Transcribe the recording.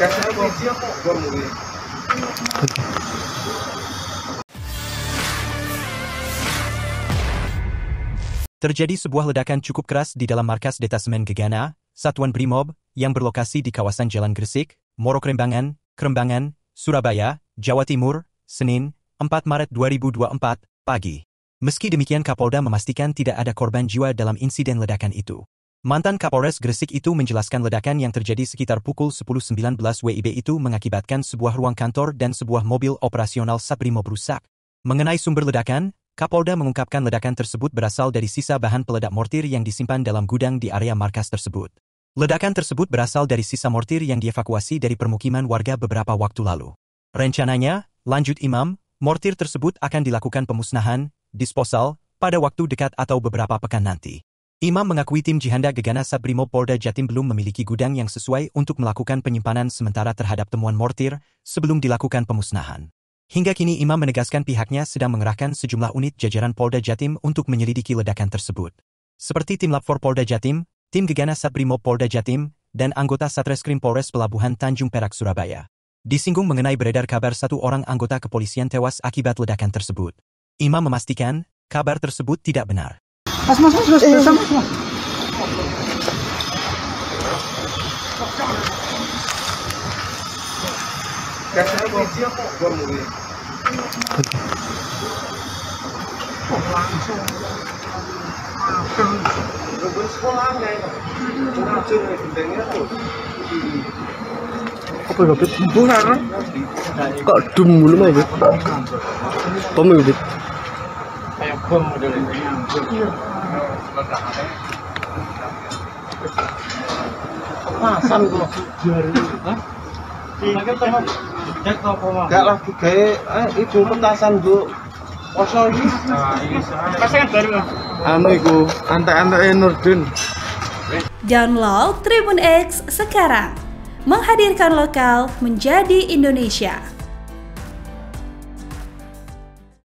Terjadi sebuah ledakan cukup keras di dalam markas Detasemen Gegana, Satuan Brimob, yang berlokasi di kawasan Jalan Gresik, Morokrembangan, Krembangan, Surabaya, Jawa Timur, Senin, 4 Maret 2024, pagi. Meski demikian Kapolda memastikan tidak ada korban jiwa dalam insiden ledakan itu. Mantan Kapolres Gresik itu menjelaskan ledakan yang terjadi sekitar pukul 10.19 WIB itu mengakibatkan sebuah ruang kantor dan sebuah mobil operasional Sabrimob rusak. Mengenai sumber ledakan, Kapolda mengungkapkan ledakan tersebut berasal dari sisa bahan peledak mortir yang disimpan dalam gudang di area markas tersebut. Ledakan tersebut berasal dari sisa mortir yang dievakuasi dari permukiman warga beberapa waktu lalu. Rencananya, lanjut Imam, mortir tersebut akan dilakukan pemusnahan, disposal, pada waktu dekat atau beberapa pekan nanti. Imam mengakui tim Jihanda Gegana Sabrimo Polda Jatim belum memiliki gudang yang sesuai untuk melakukan penyimpanan sementara terhadap temuan mortir sebelum dilakukan pemusnahan. Hingga kini Imam menegaskan pihaknya sedang mengerahkan sejumlah unit jajaran Polda Jatim untuk menyelidiki ledakan tersebut. Seperti tim Lapfor Polda Jatim, tim Gegana Sabrimo Polda Jatim, dan anggota Satreskrim Polres Pelabuhan Tanjung Perak Surabaya. Disinggung mengenai beredar kabar satu orang anggota kepolisian tewas akibat ledakan tersebut. Imam memastikan, kabar tersebut tidak benar. Mas, mas, mas, mas, mas, mas, mas. Nó vẫn xóa ngay Chúng ta chưa hề tính đến rồi apa dah bet bulan kok dum lu mah tengok cek apa mah? Gak lagi kayak eh itu petasan bu Poso ini Pasangan baru. anu iku antek-antek Nurdin Download Tribun X sekarang. Menghadirkan lokal menjadi Indonesia.